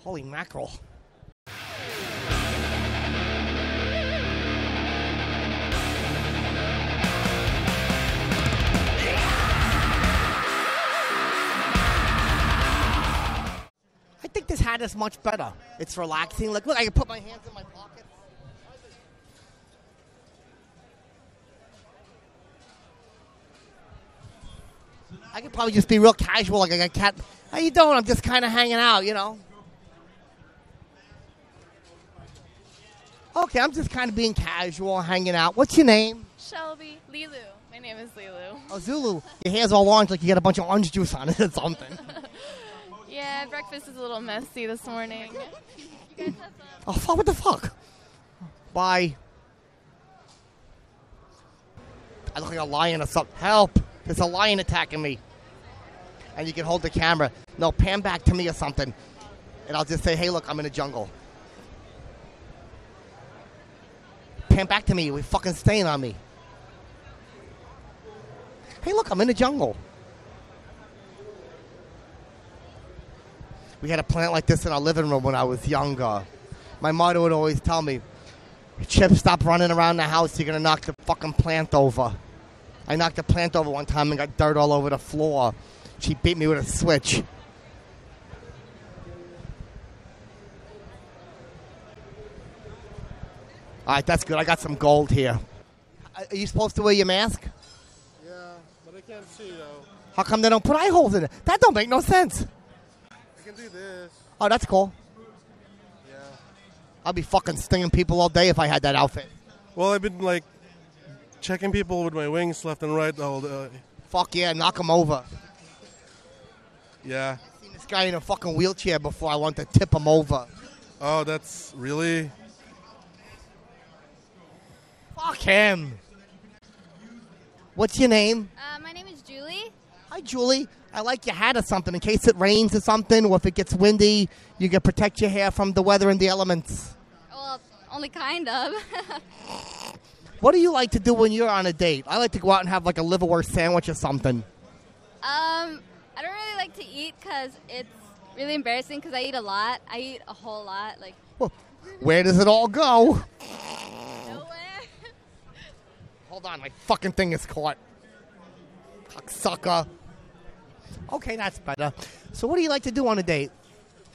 Holy mackerel. I think this hat is much better. It's relaxing. Like, look, I can put my hands in my pockets. I could probably just be real casual, like I got cat. How you doing? I'm just kind of hanging out, you know. Okay, I'm just kind of being casual, hanging out. What's your name? Shelby. Lilu. My name is Lilu. Oh, Zulu. Your hair's all orange, like you got a bunch of orange juice on it or something. Yeah, breakfast is a little messy this morning. You guys have some? Oh, fuck, what the fuck? Bye. I look like a lion or something. Help! There's a lion attacking me. And you can hold the camera. No, pan back to me or something. And I'll just say, hey, look, I'm in the jungle. Pan back to me. We're fucking staying on me. Hey, look, I'm in the jungle. We had a plant like this in our living room when I was younger. My mother would always tell me, Chip, stop running around the house. You're going to knock the fucking plant over. I knocked the plant over one time and got dirt all over the floor. She beat me with a switch. All right, that's good. I got some gold here. Uh, are you supposed to wear your mask? Yeah, but I can't see though. How come they don't put eye holes in it? That don't make no sense. I can do this. Oh, that's cool. Yeah. I'd be fucking stinging people all day if I had that outfit. Well, I've been like checking people with my wings left and right the whole day. Fuck yeah, knock them over. Yeah. I've Seen this guy in a fucking wheelchair before. I want to tip him over. Oh, that's really. Fuck him. What's your name? Uh, my name is Julie. Hi, Julie. I like your hat or something in case it rains or something, or if it gets windy, you can protect your hair from the weather and the elements. Well, only kind of. What do you like to do when you're on a date? I like to go out and have like a liverwurst sandwich or something. um, I don't really like to eat because it's really embarrassing because I eat a lot. I eat a whole lot. Like, Well, where does it all go? Hold on, my fucking thing is caught. Cocksucker. Okay, that's better. So, what do you like to do on a date?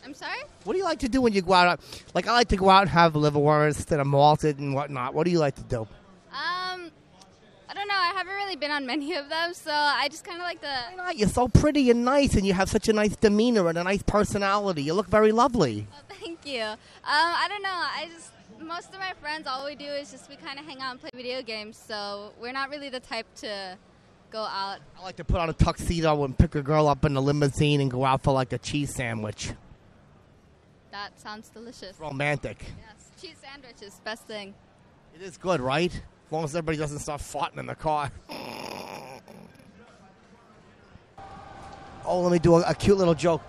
I'm sorry? What do you like to do when you go out? Like, I like to go out and have liverwurst and a malted and whatnot. What do you like to do? Um, I don't know. I haven't really been on many of them, so I just kind of like the. Why not? You're so pretty and nice, and you have such a nice demeanor and a nice personality. You look very lovely. Oh, thank you. Um, I don't know. I just most of my friends, all we do is just we kind of hang out and play video games. So we're not really the type to go out. I like to put on a tuxedo and pick a girl up in a limousine and go out for like a cheese sandwich. That sounds delicious. Romantic. Yes, cheese sandwich is best thing. It is good, right? As long as everybody doesn't start farting in the car. Oh, let me do a, a cute little joke.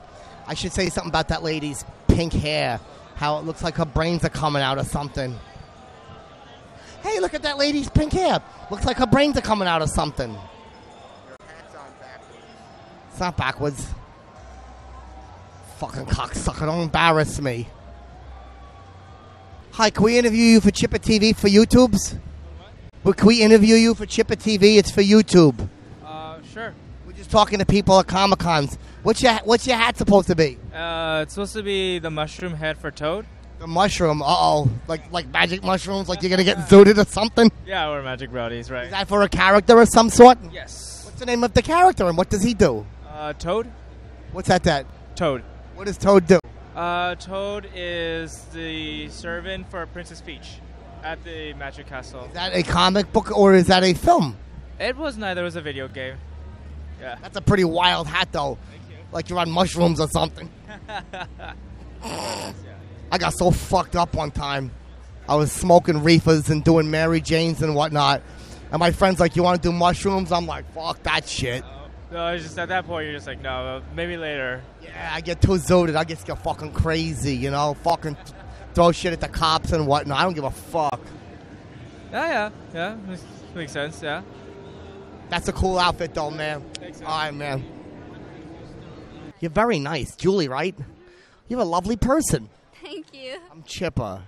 I should say something about that lady's pink hair. How it looks like her brains are coming out or something. Hey, look at that lady's pink hair. Looks like her brains are coming out or something. It's not backwards. Fucking cocksucker, don't embarrass me. Hi, can we interview you for Chippah TV for YouTube's? Well, Can we interview you for Chippah TV? It's for YouTube. Uh, sure. We're just talking to people at Comic Cons. What's your What's your hat supposed to be? Uh, it's supposed to be the mushroom head for Toad. The mushroom. Uh oh, like like magic mushrooms. Like you're gonna get zooted or something. Yeah, we're magic brownies, right? Is that for a character of some sort? yes. What's the name of the character and what does he do? Uh, Toad. What's that? That Toad. what does Toad do? Uh, Toad is the servant for Princess Peach at the Magic Castle. Is that a comic book or is that a film? It was neither. It was a video game. Yeah. That's a pretty wild hat, though. Like you're on mushrooms or something. I got so fucked up one time. I was smoking reefers and doing Mary Janes and whatnot. And my friend's like, You want to do mushrooms? I'm like, Fuck that shit. No, it's just at that point you're just like, no, maybe later. Yeah, I get too zooted. I just get fucking crazy, you know? Fucking throw shit at the cops and whatnot. I don't give a fuck. Yeah, yeah, yeah. Makes, makes sense. Yeah. That's a cool outfit, though, man. Thanks, man. All right, man. You're very nice. Julie, right? You're a lovely person. Thank you. I'm Chipper.